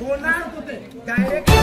होणार होते डायरेक्ट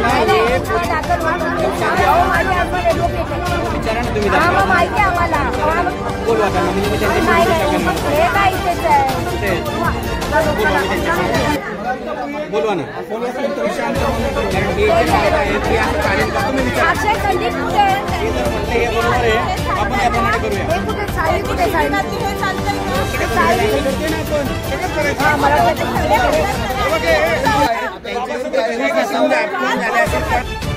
माहिती आम्हाला काय बोलवा ना अक्षय आपण समजा